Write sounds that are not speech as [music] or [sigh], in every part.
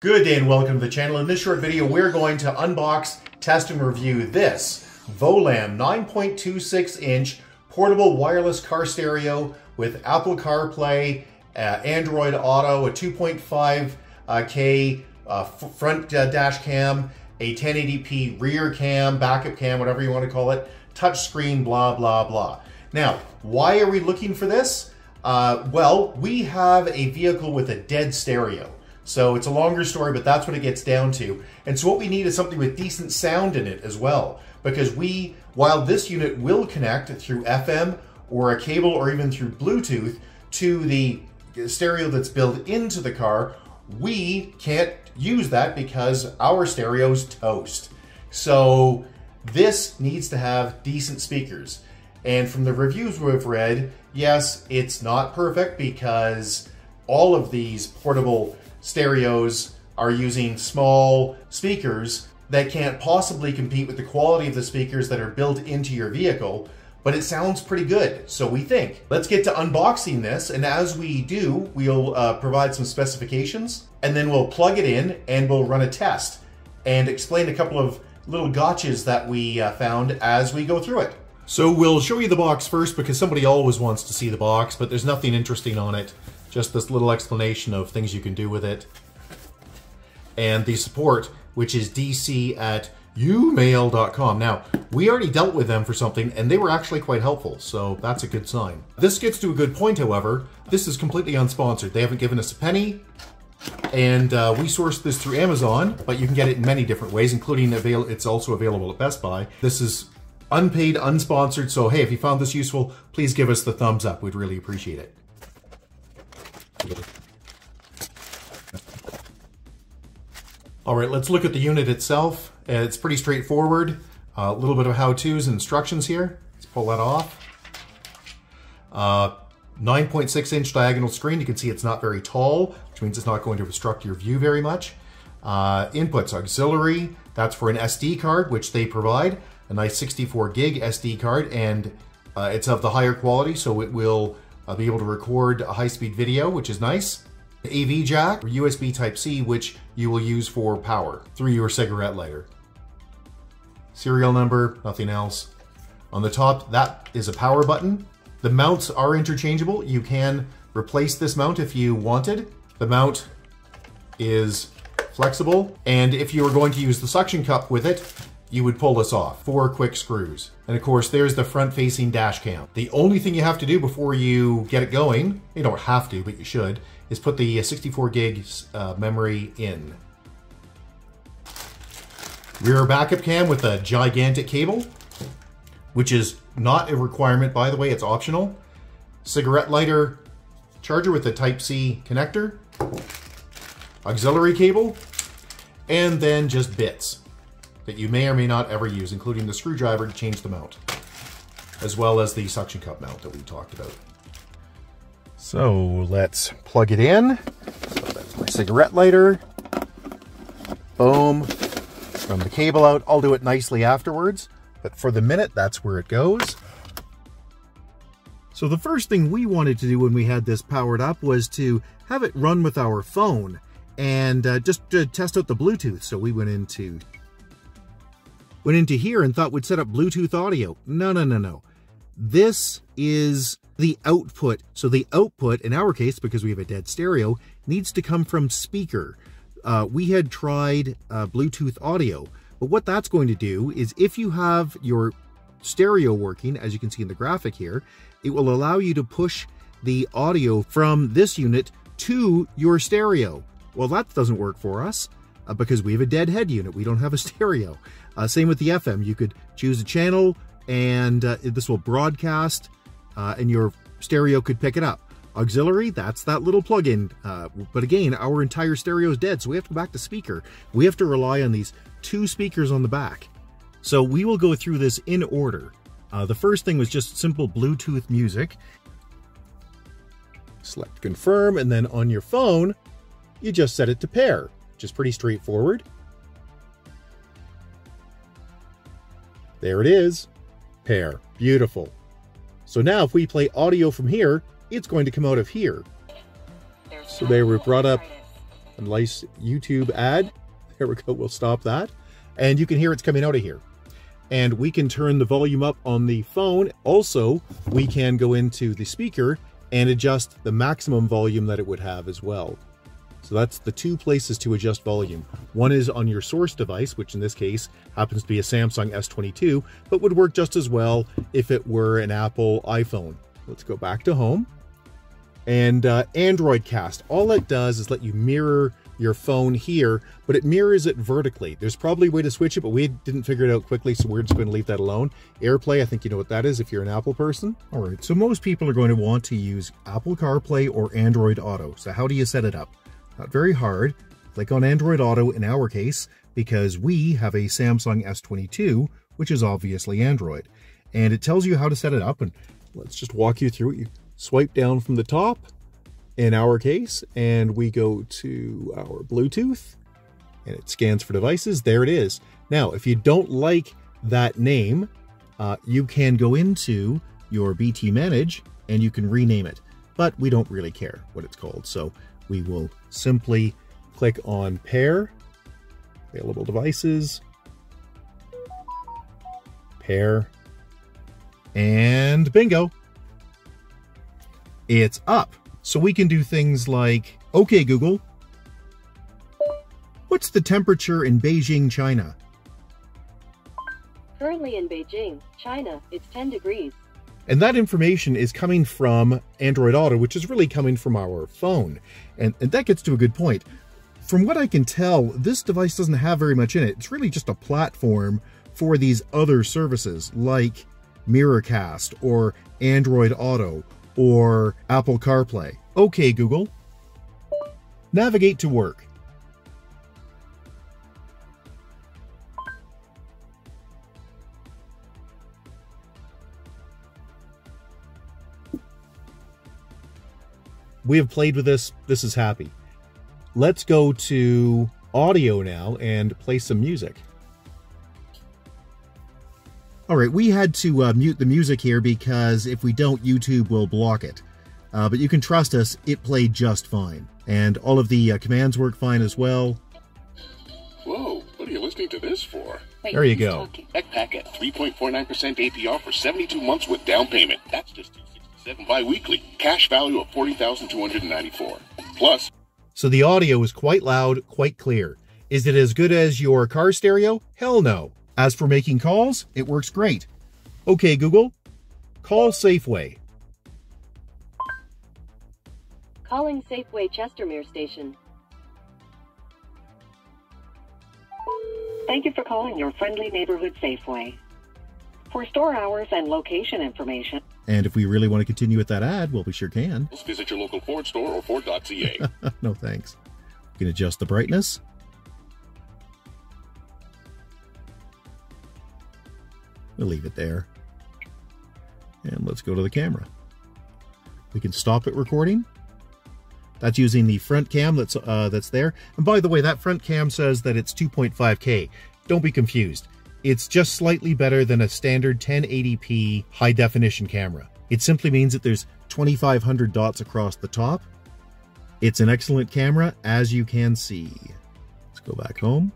Good day and welcome to the channel. In this short video, we're going to unbox, test, and review this Volam 9.26 inch portable wireless car stereo with Apple CarPlay, uh, Android Auto, a 2.5K uh, front uh, dash cam, a 1080p rear cam, backup cam, whatever you want to call it, touch screen, blah, blah, blah. Now, why are we looking for this? Uh, well, we have a vehicle with a dead stereo. So it's a longer story, but that's what it gets down to. And so what we need is something with decent sound in it as well. Because we, while this unit will connect through FM or a cable or even through Bluetooth to the stereo that's built into the car, we can't use that because our stereo's toast. So this needs to have decent speakers. And from the reviews we've read, yes, it's not perfect because all of these portable stereos are using small speakers that can't possibly compete with the quality of the speakers that are built into your vehicle, but it sounds pretty good, so we think. Let's get to unboxing this, and as we do, we'll uh, provide some specifications, and then we'll plug it in and we'll run a test and explain a couple of little gotchas that we uh, found as we go through it. So we'll show you the box first because somebody always wants to see the box, but there's nothing interesting on it just this little explanation of things you can do with it. And the support, which is dc at umail.com. Now, we already dealt with them for something, and they were actually quite helpful, so that's a good sign. This gets to a good point, however. This is completely unsponsored. They haven't given us a penny, and uh, we sourced this through Amazon, but you can get it in many different ways, including avail it's also available at Best Buy. This is unpaid, unsponsored, so hey, if you found this useful, please give us the thumbs up. We'd really appreciate it. All right, let's look at the unit itself. It's pretty straightforward. A uh, little bit of how-tos and instructions here. Let's pull that off. 9.6 uh, inch diagonal screen. You can see it's not very tall, which means it's not going to obstruct your view very much. Uh, inputs, auxiliary, that's for an SD card, which they provide. A nice 64 gig SD card, and uh, it's of the higher quality, so it will I'll be able to record a high-speed video, which is nice. The AV jack or USB Type-C, which you will use for power through your cigarette lighter. Serial number, nothing else. On the top, that is a power button. The mounts are interchangeable. You can replace this mount if you wanted. The mount is flexible, and if you are going to use the suction cup with it, you would pull this off. Four quick screws. And of course, there's the front-facing dash cam. The only thing you have to do before you get it going, you don't have to, but you should, is put the 64 gig uh, memory in. Rear backup cam with a gigantic cable, which is not a requirement, by the way, it's optional. Cigarette lighter charger with a Type-C connector, auxiliary cable, and then just bits that you may or may not ever use, including the screwdriver to change the mount, as well as the suction cup mount that we talked about. So let's plug it in. So that's my cigarette lighter. Boom. From the cable out, I'll do it nicely afterwards, but for the minute, that's where it goes. So the first thing we wanted to do when we had this powered up was to have it run with our phone and uh, just to test out the Bluetooth. So we went into went into here and thought we'd set up Bluetooth audio. No, no, no, no. This is the output. So the output, in our case, because we have a dead stereo, needs to come from speaker. Uh, we had tried uh, Bluetooth audio, but what that's going to do is if you have your stereo working, as you can see in the graphic here, it will allow you to push the audio from this unit to your stereo. Well, that doesn't work for us uh, because we have a dead head unit. We don't have a [laughs] stereo. Uh, same with the FM. You could choose a channel and uh, this will broadcast uh, and your stereo could pick it up. Auxiliary, that's that little plug-in. Uh, but again, our entire stereo is dead, so we have to go back to speaker. We have to rely on these two speakers on the back. So we will go through this in order. Uh, the first thing was just simple Bluetooth music. Select confirm, and then on your phone, you just set it to pair which is pretty straightforward. There it is. Pair. Beautiful. So now if we play audio from here, it's going to come out of here. So there we brought up a nice YouTube ad. [laughs] There we go, we'll stop that. And you can hear it's coming out of here. And we can turn the volume up on the phone. Also, we can go into the speaker and adjust the maximum volume that it would have as well. So that's the two places to adjust volume. One is on your source device, which in this case happens to be a Samsung S22, but would work just as well if it were an Apple iPhone. Let's go back to home. And uh, Android Cast, all it does is let you mirror your phone here, but it mirrors it vertically. There's probably a way to switch it, but we didn't figure it out quickly, so we're just going to leave that alone. AirPlay, I think you know what that is if you're an Apple person. All right, so most people are going to want to use Apple CarPlay or Android Auto. So how do you set it up? Not very hard. Click on Android Auto in our case, because we have a Samsung S22, which is obviously Android. And it tells you how to set it up, and let's just walk you through it. You swipe down from the top, in our case, and we go to our Bluetooth, and it scans for devices. There it is. Now, if you don't like that name, uh, you can go into your BT Manage and you can rename it. But we don't really care what it's called, so we will simply click on pair, available devices, pair, and bingo, it's up. So we can do things like, okay, Google, what's the temperature in Beijing, China? Currently in Beijing, China, it's 10 degrees. And that information is coming from Android Auto, which is really coming from our phone. And, and that gets to a good point. From what I can tell, this device doesn't have very much in it. It's really just a platform for these other services like Miracast or Android Auto or Apple CarPlay. Okay, Google. Navigate to work. We have played with this. This is happy. Let's go to audio now and play some music. All right, we had to uh, mute the music here because if we don't, YouTube will block it. Uh, but you can trust us, it played just fine. And all of the uh, commands work fine as well. Whoa, what are you listening to this for? Wait, There you go. Backpack at 3.49% APR for 72 months with down payment. That's just 267 bi-weekly. Cash value of 40294 Plus, So the audio is quite loud, quite clear. Is it as good as your car stereo? Hell no. As for making calls, it works great. Okay, Google, call Safeway. Calling Safeway Chestermere Station. Thank you for calling your friendly neighborhood Safeway. For store hours and location information, And if we really want to continue with that ad, well, we sure can. visit your local Ford store or Ford.ca. [laughs] no thanks. We can adjust the brightness. We'll leave it there. And let's go to the camera. We can stop it recording. That's using the front cam that's uh, that's there. And by the way, that front cam says that it's 2.5K. Don't be confused. It's just slightly better than a standard 1080p high definition camera. It simply means that there's 2500 dots across the top. It's an excellent camera, as you can see. Let's go back home,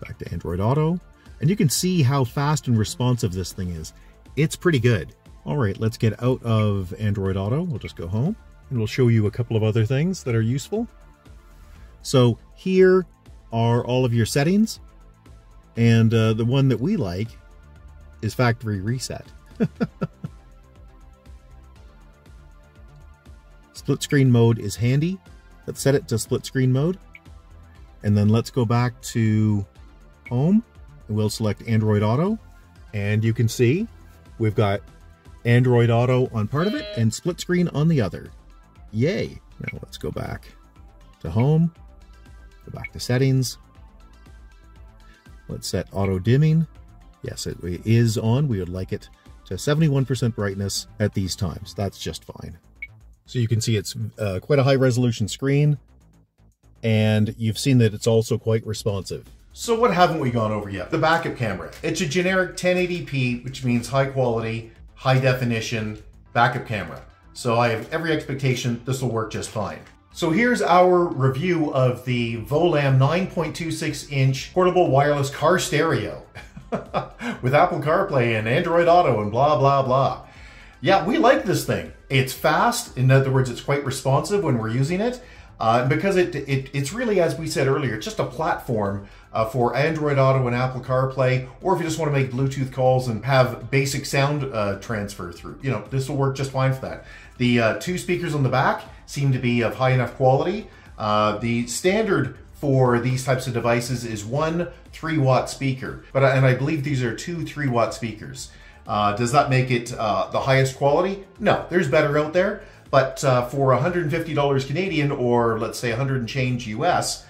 back to Android Auto, and you can see how fast and responsive this thing is. It's pretty good. All right, let's get out of Android Auto. We'll just go home, and we'll show you a couple of other things that are useful. So here are all of your settings, and uh, the one that we like is factory reset. [laughs] Split screen mode is handy. Let's set it to split screen mode. And then let's go back to home and we'll select Android Auto. And you can see we've got Android Auto on part of it and split screen on the other. Yay. Now let's go back to home, go back to settings. Let's set auto dimming. Yes, it is on. We would like it to 71% brightness at these times. That's just fine. So you can see it's uh, quite a high resolution screen and you've seen that it's also quite responsive. So what haven't we gone over yet? The backup camera. It's a generic 1080p, which means high quality, high definition backup camera. So I have every expectation this will work just fine. So here's our review of the Volam 9.26 inch portable wireless car stereo [laughs] with Apple CarPlay and Android Auto and blah, blah, blah. Yeah, we like this thing. It's fast. In other words, it's quite responsive when we're using it. Uh, because it, it it's really, as we said earlier, it's just a platform uh, for Android Auto and Apple CarPlay, or if you just want to make Bluetooth calls and have basic sound uh, transfer through, you know, this will work just fine for that. The uh, two speakers on the back seem to be of high enough quality. Uh, the standard for these types of devices is one 3 watt speaker, but and I believe these are two 3 watt speakers. Uh, does that make it uh, the highest quality? No, there's better out there, but uh, for $150 Canadian or let's say 100 and change US,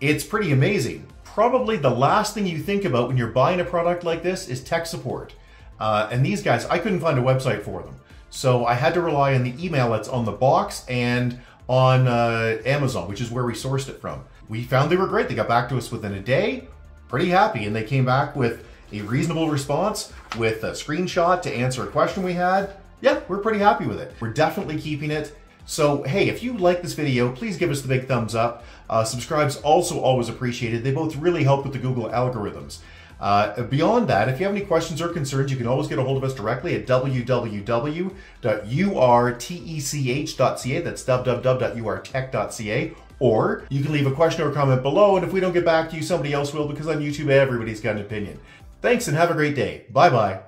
it's pretty amazing. Probably the last thing you think about when you're buying a product like this is tech support. Uh, and these guys, I couldn't find a website for them. So I had to rely on the email that's on the box and on uh, Amazon, which is where we sourced it from. We found they were great. They got back to us within a day, pretty happy, and they came back with a reasonable response with a screenshot to answer a question we had. Yeah, we're pretty happy with it. We're definitely keeping it. So, hey, if you like this video, please give us the big thumbs up. Uh, subscribe's also always appreciated. They both really help with the Google algorithms. Uh, beyond that, if you have any questions or concerns, you can always get a hold of us directly at www.urtech.ca. That's www.urtech.ca. Or you can leave a question or comment below, and if we don't get back to you, somebody else will because on YouTube, everybody's got an opinion. Thanks and have a great day. Bye bye.